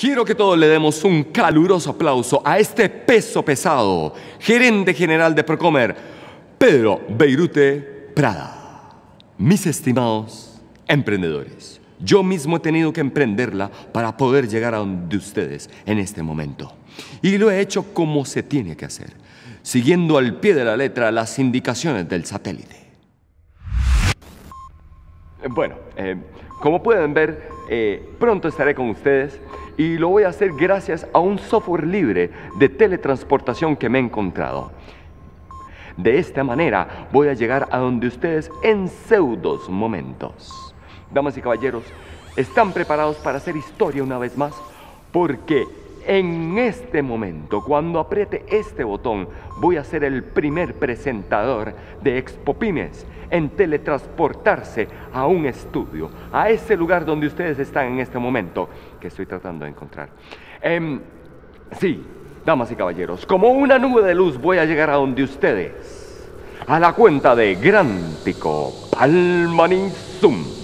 Quiero que todos le demos un caluroso aplauso a este peso pesado, gerente general de Procomer, Pedro Beirute Prada. Mis estimados emprendedores, yo mismo he tenido que emprenderla para poder llegar a donde ustedes en este momento. Y lo he hecho como se tiene que hacer, siguiendo al pie de la letra las indicaciones del satélite. Bueno, eh, como pueden ver, eh, pronto estaré con ustedes y lo voy a hacer gracias a un software libre de teletransportación que me he encontrado. De esta manera voy a llegar a donde ustedes en pseudos momentos. Damas y caballeros, ¿están preparados para hacer historia una vez más? Porque en este momento, cuando apriete este botón, voy a ser el primer presentador de Expo Pymes en teletransportarse a un estudio, a ese lugar donde ustedes están en este momento, que estoy tratando de encontrar. Em, sí, damas y caballeros, como una nube de luz voy a llegar a donde ustedes, a la cuenta de Gran Pico Palmaní Zoom.